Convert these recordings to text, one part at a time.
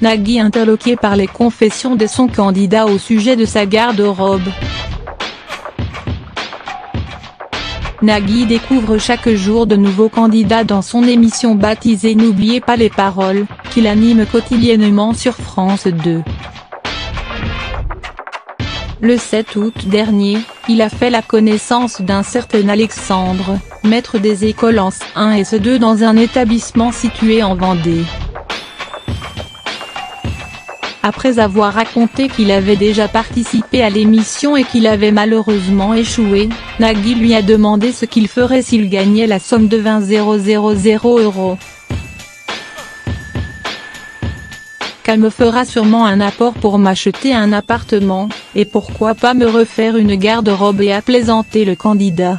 Nagui interloqué par les confessions de son candidat au sujet de sa garde-robe. Nagui découvre chaque jour de nouveaux candidats dans son émission baptisée N'oubliez pas les paroles, qu'il anime quotidiennement sur France 2. Le 7 août dernier, il a fait la connaissance d'un certain Alexandre, maître des écoles en S1 et S2 dans un établissement situé en Vendée. Après avoir raconté qu'il avait déjà participé à l'émission et qu'il avait malheureusement échoué, Nagui lui a demandé ce qu'il ferait s'il gagnait la somme de 20 000 euros. Qu'elle me fera sûrement un apport pour m'acheter un appartement, et pourquoi pas me refaire une garde-robe et à plaisanter le candidat.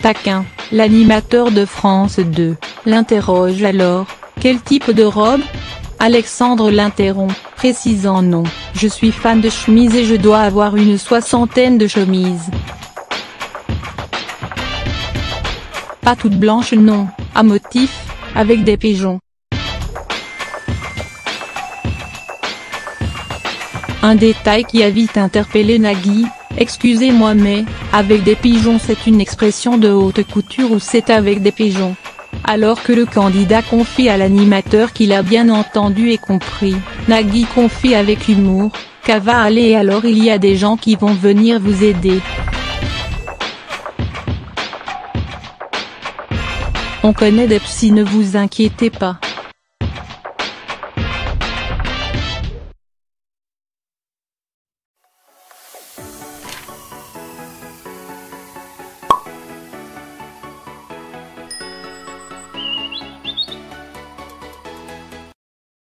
Taquin, l'animateur de France 2, l'interroge alors, quel type de robe? Alexandre l'interrompt, précisant non, je suis fan de chemises et je dois avoir une soixantaine de chemises. Pas toute blanche non, à motif, avec des pigeons. Un détail qui a vite interpellé Nagui, excusez-moi mais, avec des pigeons c'est une expression de haute couture ou c'est avec des pigeons? Alors que le candidat confie à l'animateur qu'il a bien entendu et compris, Nagui confie avec humour, qu'à va aller et alors il y a des gens qui vont venir vous aider. On connaît des ne vous inquiétez pas.